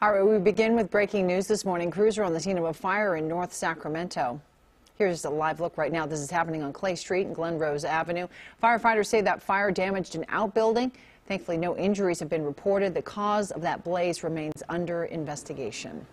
All right, we begin with breaking news this morning. Crews are on the scene of a fire in North Sacramento. Here's a live look right now. This is happening on Clay Street and Glenrose Avenue. Firefighters say that fire damaged an outbuilding. Thankfully, no injuries have been reported. The cause of that blaze remains under investigation.